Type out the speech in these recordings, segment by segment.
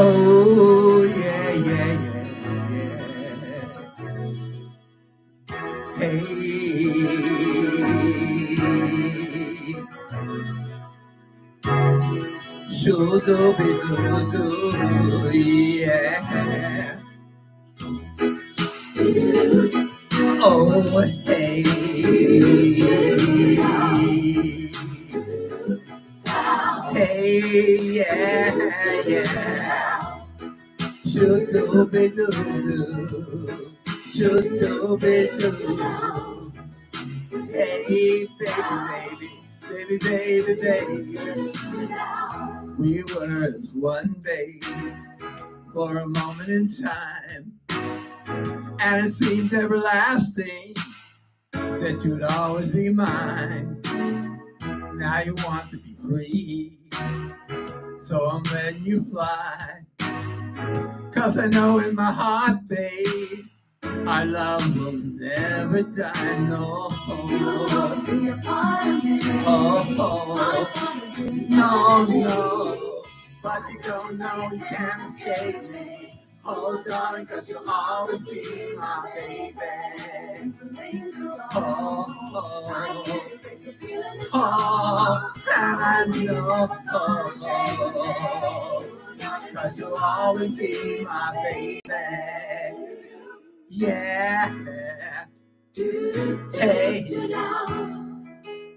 Oh, yeah, yeah, yeah, yeah. Hey. Shudu bidudu, yeah. Oh, hey. Hey, yeah, yeah. Shudu bidudu, shudu bidudu. Hey, baby, baby, baby, baby, baby. We were as one babe for a moment in time, and it seemed everlasting that you'd always be mine. Now you want to be free, so I'm letting you fly. Cause I know in my heart, babe, our love will never die. No. You will be a part of me. Oh, oh, no, no. But you don't know you can't escape me. Oh, darling, cause you'll always be my baby. Oh, oh, oh, know. Oh, oh, cause you'll always be my baby. Yeah. Hey.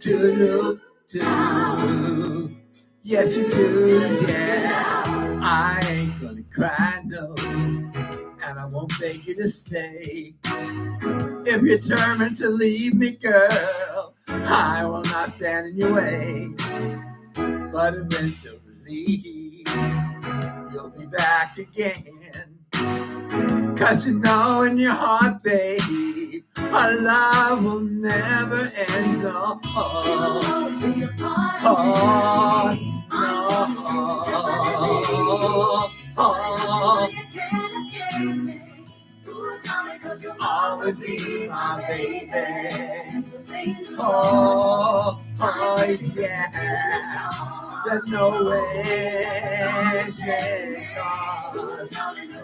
Look to. Yes, you do. Yeah. I ain't gonna cry, no. And I won't beg you to stay. If you're determined to leave me, girl, I will not stand in your way. But eventually, you'll be back again. Cause you know in your heart, babe, our love will never end. No. Oh, no. Oh, you'll always be my baby. Oh, oh, yeah. There's no way. Yeah,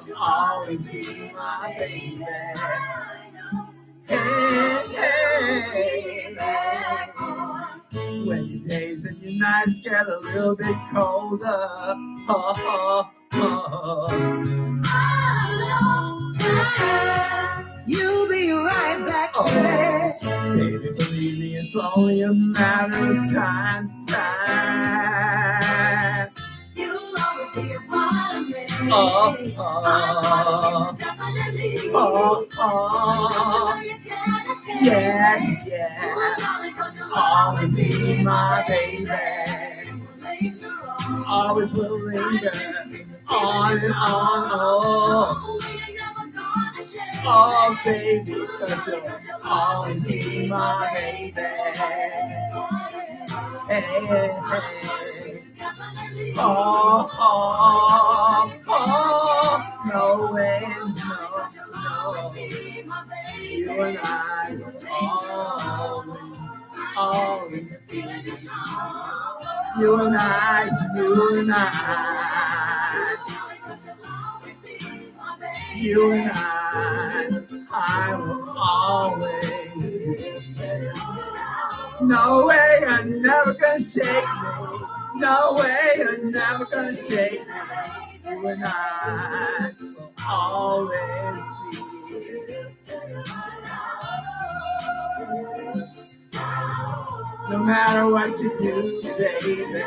you'll always be my baby. Hey, hey, When your days and your nights get a little bit colder. Oh, oh, oh. Only a matter of time, time. You'll always be a part of me. Oh, oh, definitely. oh, oh, you know you can't escape yeah, yeah. You'll Always be my baby. Always will linger on and on. Oh, oh, baby, you'll always be my baby. Hey, hey. Oh, oh, oh, no way, no, no. You and I will always, always be. You and I, you and I, you and I, I will always. No way, you're never gonna shake me. No way, you're never gonna shake me. You and I will always be. No matter what you do, baby.